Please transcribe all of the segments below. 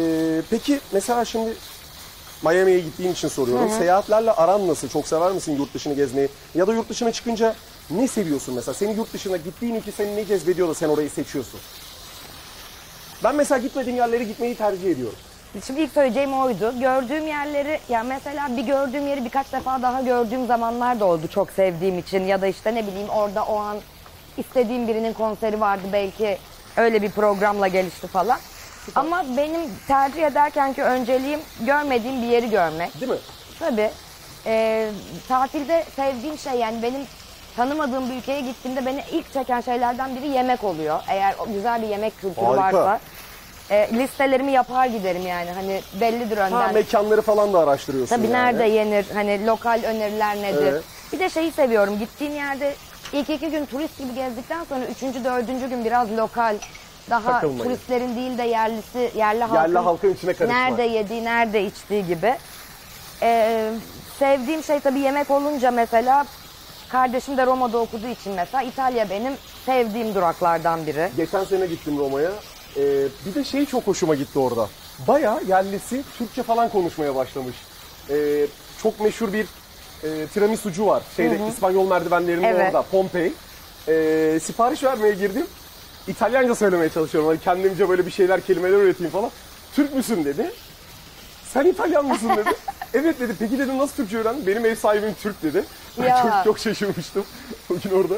Ee, peki mesela şimdi Miami'ye gittiğin için soruyorum. Seyahatlerle aran nasıl? Çok sever misin yurt dışını gezmeyi? Ya da yurt dışına çıkınca ne seviyorsun mesela? Seni yurt dışına gittiğin ülke seni ne cezbediyor da sen orayı seçiyorsun? Ben mesela gitmediğim yerlere gitmeyi tercih ediyorum. Şimdi ilk söyleyeceğim oydu. Gördüğüm yerleri, ya mesela bir gördüğüm yeri birkaç defa daha gördüğüm zamanlar da oldu çok sevdiğim için. Ya da işte ne bileyim orada o an istediğim birinin konseri vardı belki öyle bir programla gelişti falan. Ama benim tercih ederken ki önceliğim görmediğim bir yeri görmek. Değil mi? Tabii. Ee, tatilde sevdiğim şey yani benim tanımadığım bir ülkeye gittiğimde beni ilk çeken şeylerden biri yemek oluyor. Eğer o güzel bir yemek kültürü Harika. varsa. E, listelerimi yapar giderim yani hani bellidir önden. Ha, mekanları falan da araştırıyorsun Tabii yani. nerede yenir hani lokal öneriler nedir. Evet. Bir de şeyi seviyorum gittiğim yerde ilk iki gün turist gibi gezdikten sonra üçüncü dördüncü gün biraz lokal daha Takılmayı. turistlerin değil de yerlisi yerli halkın, halkın içine karışma. nerede yediği nerede içtiği gibi. Ee, sevdiğim şey tabii yemek olunca mesela kardeşim de Roma'da okuduğu için mesela İtalya benim sevdiğim duraklardan biri. Geçen sene gittim Roma'ya. Ee, bir de şey çok hoşuma gitti orada. Bayağı yerlisi Türkçe falan konuşmaya başlamış. Ee, çok meşhur bir e, tiramisucu var. Şeyde İspanyol merdivenlerinin Evet. orada. Pompei. Ee, sipariş vermeye girdim. İtalyanca söylemeye çalışıyorum. Hani kendimce böyle bir şeyler kelimeler üreteyim falan. Türk müsün dedi. Sen İtalyan mısın dedi. evet dedi. Peki dedim nasıl Türkçe öğrendin? Benim ev sahibim Türk dedi. Ben Ya. çok çok şaşırmıştım o gün orada.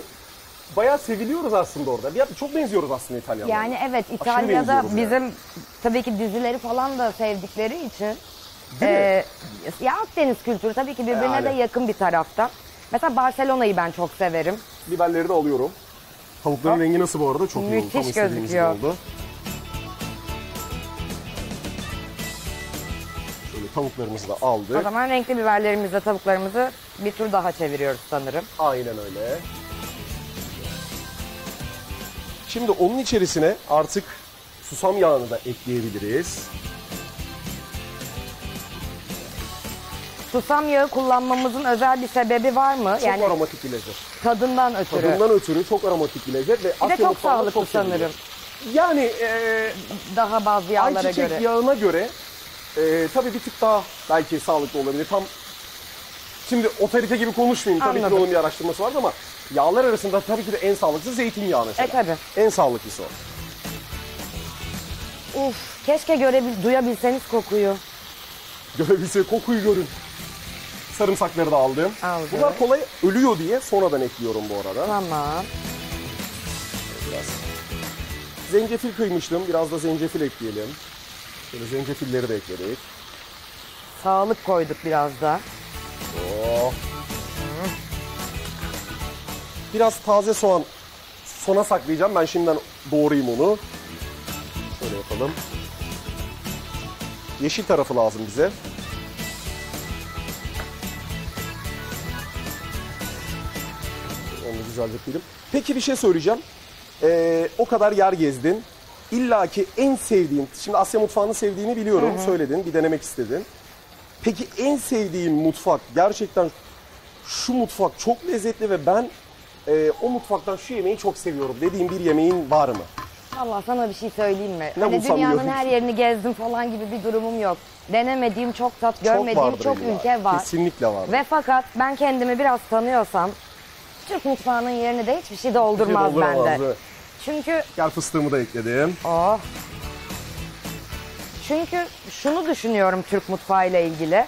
Bayağı seviliyoruz aslında orada. Bir çok benziyoruz aslında İtalyanlara. Yani evet İtalya'da benziyoruz bizim tabii ki dizileri falan da sevdikleri için Değil mi? e, ya Akdeniz kültürü tabii ki birbirine Yani. de yakın bir tarafta. Mesela Barcelona'yı ben çok severim. Biberleri de alıyorum. Tavukların rengi nasıl bu arada? Çok iyi oldu. Müthiş Tam istediğimiz gibi gözüküyor. oldu. Şöyle tavuklarımızı da O aldık. zaman renkli biberlerimizle tavuklarımızı bir tur daha çeviriyoruz sanırım. Aynen öyle. Şimdi onun içerisine artık susam yağını da ekleyebiliriz. Susam yağı kullanmamızın özel bir sebebi var mı? Çok yani aromatik bir lezzet. Tadından ötürü. Tadından ötürü çok aromatik bir lezzet ve Bir de çok mutfağında sağlıklı çok sanırım. Yani e, Daha bazı yağlara ayçiçek göre. yağına göre e, tabii bir tık daha belki sağlıklı olabilir. Tam şimdi otorite gibi konuşmayayım. Tabii ki de Anladım. onun bir araştırması vardı ama yağlar arasında tabii ki de en sağlıklısı zeytinyağı mesela. E tabii. En sağlıklısı o. Uf, keşke görebil, duyabilseniz kokuyu. Görebilse kokuyu görün. Sarımsakları da aldım. Aldım. Bunlar kolay ölüyor diye sonradan ekliyorum bu arada. Tamam. Biraz. Zencefil kıymıştım. Biraz da zencefil ekleyelim. Şöyle zencefilleri de ekledik. Sağlık koyduk biraz da. Oh. Biraz taze soğan sona saklayacağım. Ben şimdiden doğrayayım onu. Şöyle yapalım. Yeşil tarafı lazım bize. Onu da güzelce kıydım. Peki bir şey söyleyeceğim. Ee, o kadar yer gezdin. İlla ki en sevdiğin, şimdi Asya mutfağını sevdiğini biliyorum. Söyledin, bir denemek istedin. Peki en sevdiğin mutfak gerçekten şu mutfak çok lezzetli ve ben e, o mutfaktan şu yemeği çok seviyorum dediğin bir yemeğin var mı? Allah sana bir şey söyleyeyim mi? Ne hani bulsam dünyanın her yerini gezdim falan gibi bir durumum yok. Denemediğim çok tat, görmediğim çok, illa. ülke var. Kesinlikle var. Ve fakat ben kendimi biraz tanıyorsam Türk mutfağının yerini de hiçbir şey doldurmaz dolduramaz, bende. evet. Çünkü Gel fıstığımı da ekledim. oh. Çünkü şunu düşünüyorum Türk mutfağıyla ilgili.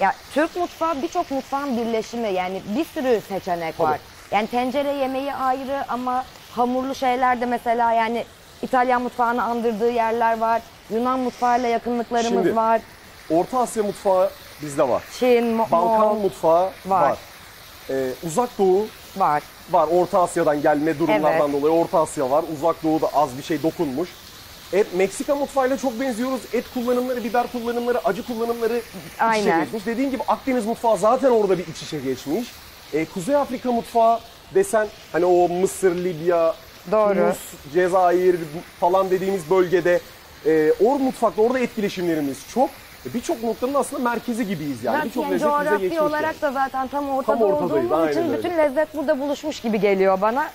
Ya Türk mutfağı birçok mutfağın birleşimi yani bir sürü seçenek var. Yani tencere yemeği ayrı ama hamurlu şeyler de mesela yani İtalyan mutfağını andırdığı yerler var. Yunan mutfağıyla yakınlıklarımız Şimdi, var. Orta Asya mutfağı bizde var. Çin, Balkan mutfağı var. Var. Ee, uzak Doğu var. var. Orta Asya'dan gelme durumlardan Evet. dolayı Orta Asya var. Uzak Doğu'da az bir şey dokunmuş. E, Meksika mutfağıyla çok benziyoruz. Et kullanımları, biber kullanımları, acı kullanımları iç içe Aynen. geçmiş. Dediğin gibi Akdeniz mutfağı zaten orada bir iç içe geçmiş. E, Kuzey Afrika mutfağı desen hani o Mısır, Libya, Doğru. Tunus, Cezayir falan dediğimiz bölgede e, or mutfakta orada etkileşimlerimiz çok. E, Birçok noktanın aslında merkezi gibiyiz yani. Birçok yani lezzet bize coğrafi geçmiş. olarak da zaten tam ortada Tam ortadayız, olduğumuz aynen için öyle. bütün lezzet burada buluşmuş gibi geliyor bana.